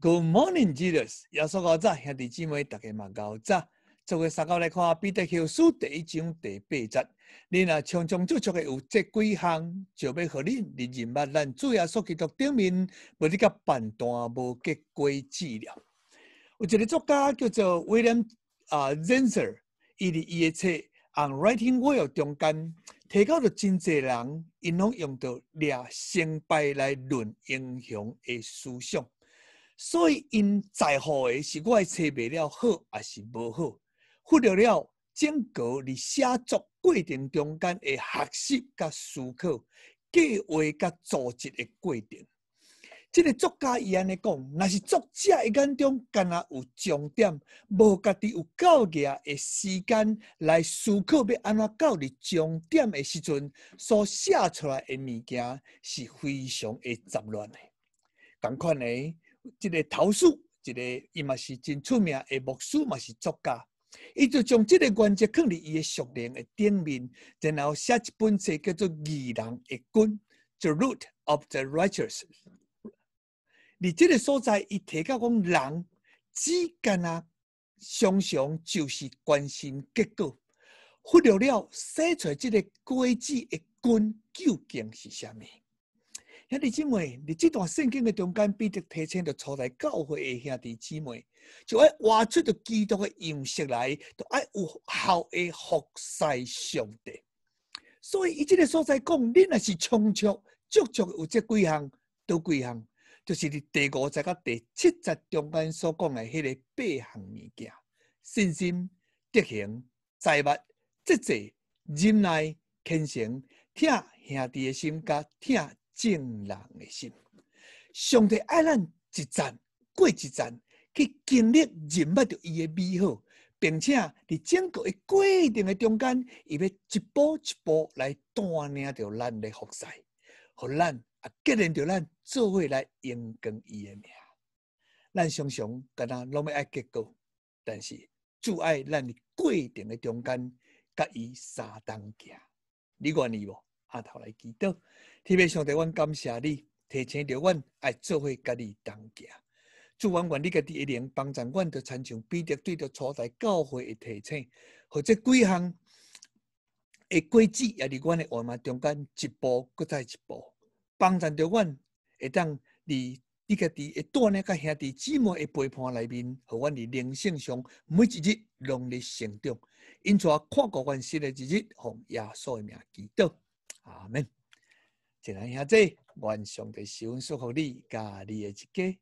Good morning, Jesus！耶稣高早，兄弟姊妹，大家嘛高早。做个三高来看《彼得后书》第一章第八节。你若常常做出的有这几项，就要互恁认认捌咱主耶稣基督顶面，无你甲半段无结果治疗。有一个作家叫做 William 啊 Zenzer，伊伫伊的册《On Writing Well》中间提到着真济人，因拢用到掠成败来论英雄的思想。所以，因在乎的是我册卖了好，还是无好，忽略了整个伫写作过程中间的学习、甲思考、计划、甲组织的过程。这个作家伊安尼讲，若是作者眼中干若有重点，无家己有够额的时间来思考要安怎到伫重点的时阵，所写出来的物件是非常的杂乱的。共款的。一个陶书，一个伊嘛是真出名的牧师，嘛是作家。伊就将这个原则放伫伊的熟练的顶面，然后写一本册叫做《义人一根》（The Root of the Righteous）。伫这个所在，伊提到讲，人只干啊，常常就是关心结果，忽略了写出这个果子的根究竟是啥物。兄弟姊妹，你这段圣经的中间，必得提醒着初代教会的兄弟姊妹，就爱挖出着基督的样式来，都爱有效的服侍上帝。所以，伊这个所在讲，你若是充足、足足有这几项，都几项，就是你第五节甲第七节中间所讲的迄个八项物件：信心、德行、财物、节制、忍耐、虔诚、听兄弟的心，甲听。正人的心，上帝爱咱一站过一站，去经历认捌着伊的美好，并且伫整个的过程的中间，伊要一步一步来锻炼着咱的服侍，互咱啊，结连着咱做伙来荣光伊的名。咱常常敢若拢要爱结果，但是阻碍咱的过程的中间，甲伊三当行，你愿意无？下头来祈祷，特别上帝，阮感谢你提醒着阮爱做伙甲你同行。主，阮愿你家己一灵帮助阮，着参像彼得对着初代教会的提醒，或者几项的规矩，也伫阮的话脉中间一步搁再一步，帮助着阮会当伫你家己会锻炼甲兄弟姊妹的陪伴内面，互阮伫灵性上每一日拢咧成长。因此，看过阮新的一日，奉耶稣的名祈祷。阿门。一人兄弟，愿上帝赐福你，加你的一家。